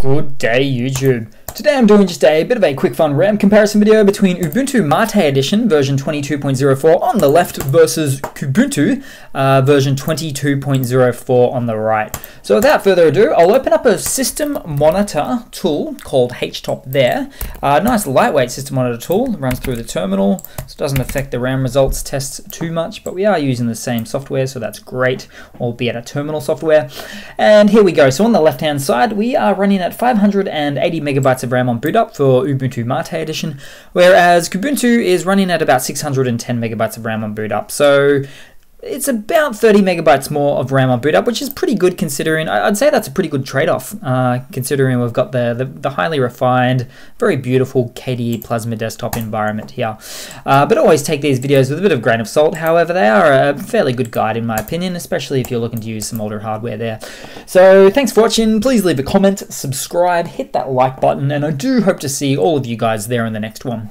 Good day, YouTube. Today I'm doing just a bit of a quick fun RAM comparison video between Ubuntu Mate Edition version 22.04 on the left versus Kubuntu uh, version 22.04 on the right. So without further ado, I'll open up a system monitor tool called HTOP there. Uh, nice lightweight system monitor tool, runs through the terminal, so it doesn't affect the RAM results tests too much, but we are using the same software, so that's great, albeit a terminal software. And here we go. So on the left hand side, we are running at 580 megabytes of RAM on boot up for Ubuntu Mate Edition, whereas Kubuntu is running at about 610 megabytes of RAM on boot up. So it's about 30 megabytes more of RAM on boot up, which is pretty good considering. I'd say that's a pretty good trade off, uh, considering we've got the, the, the, highly refined, very beautiful KDE Plasma desktop environment here. Uh, but always take these videos with a bit of grain of salt. However, they are a fairly good guide, in my opinion, especially if you're looking to use some older hardware there. So, thanks for watching. Please leave a comment, subscribe, hit that like button, and I do hope to see all of you guys there in the next one.